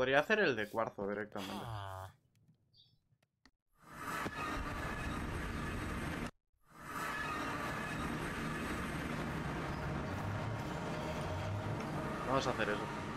Podría hacer el de cuarzo directamente. Vamos a hacer eso.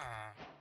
Ah.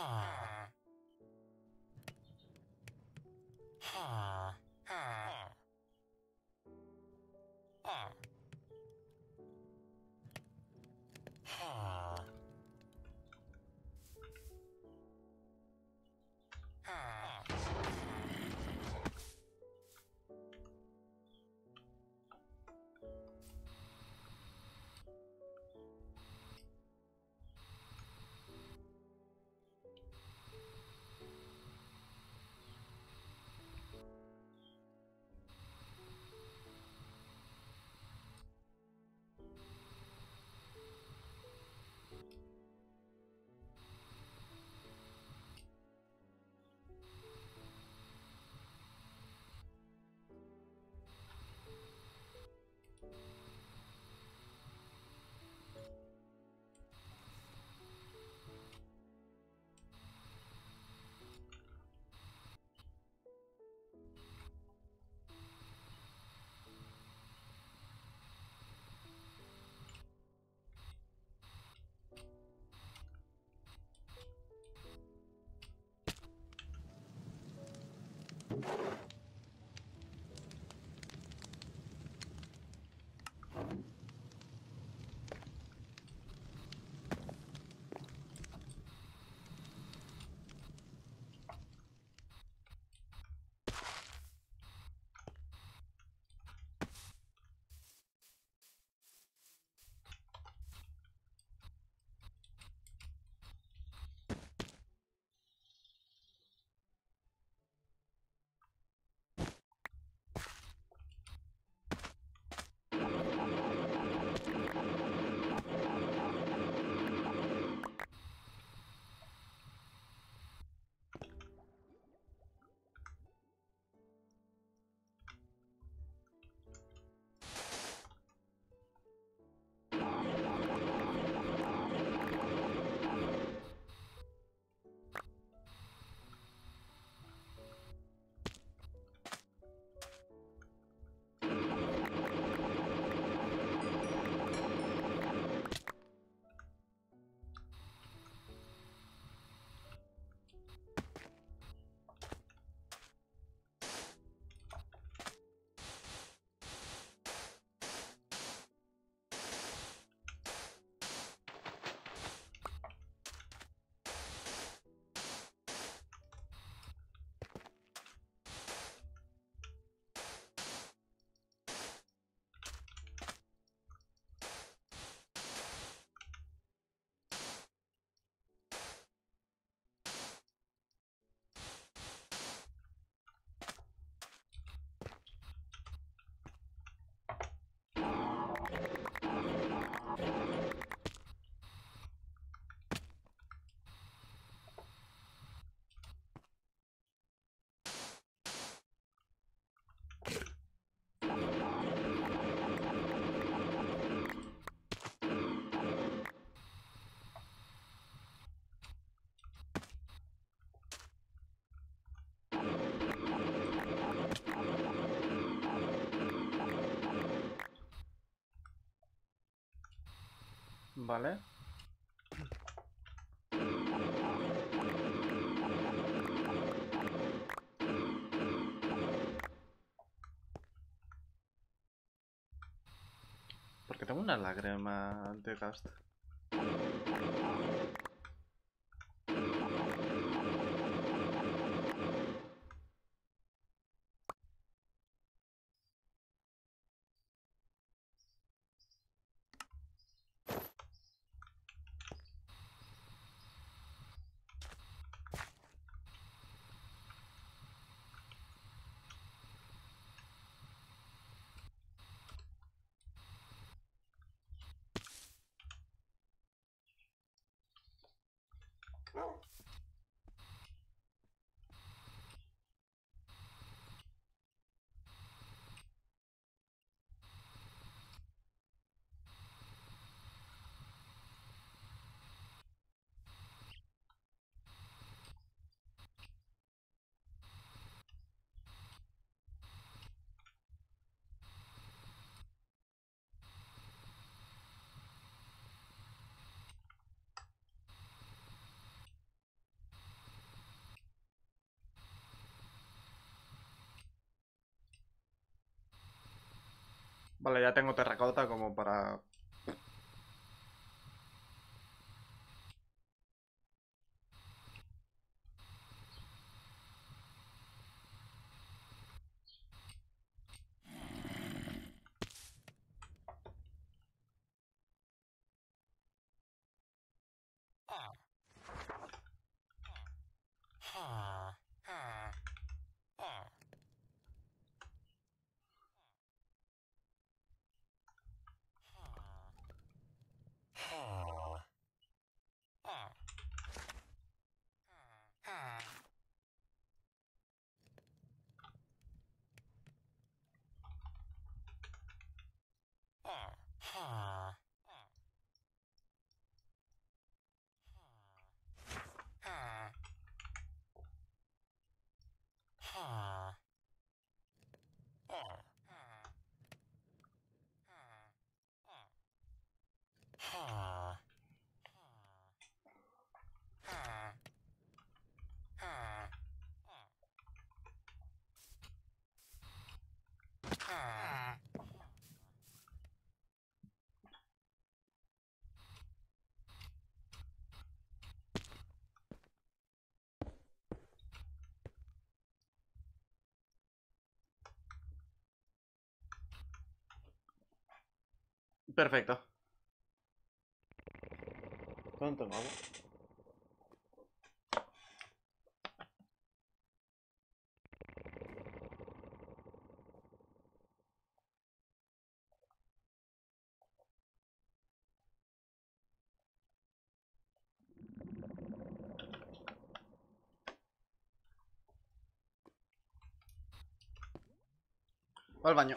Ah. Vale. Porque tengo una lágrima de gast. Vale, ya tengo terracota como para... Perfecto. ¿Cuánto tengo al baño.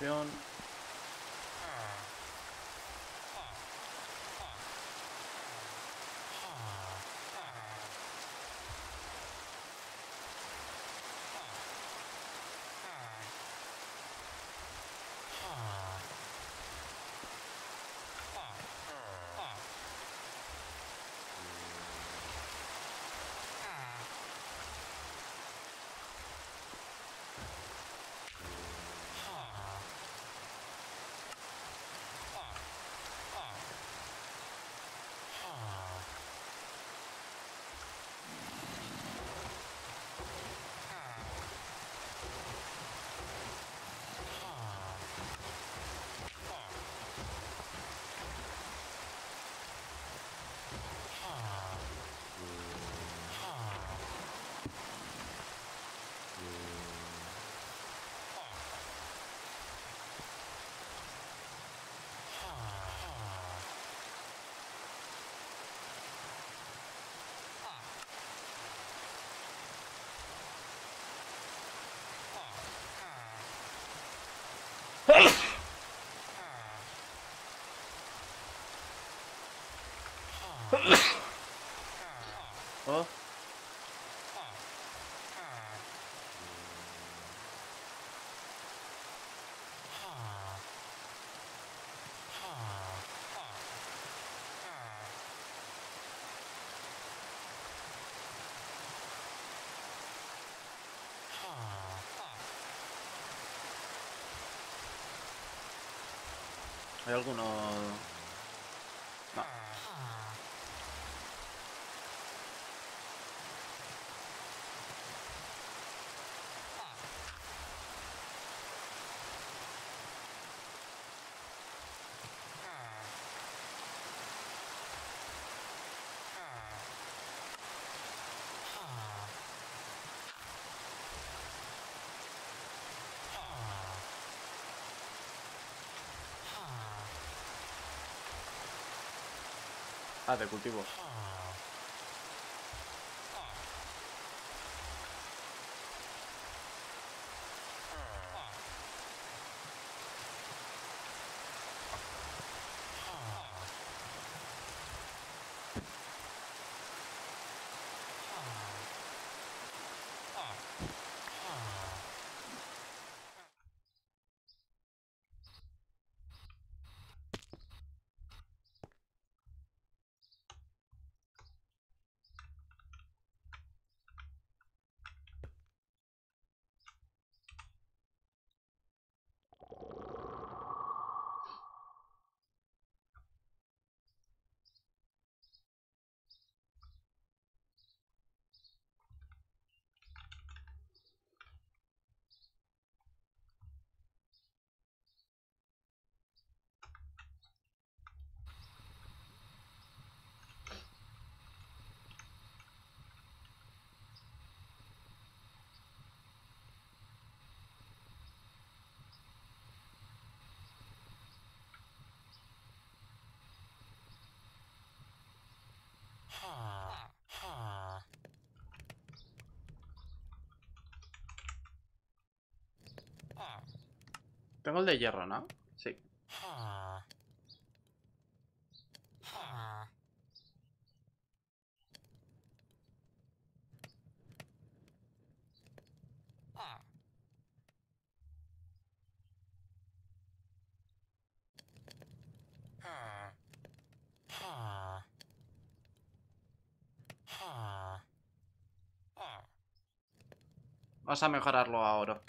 Exploración. ¿Hay alguno...? No. Ah, de cultivo. Tengo el de hierro, ¿no? Sí. Vas a mejorarlo a oro.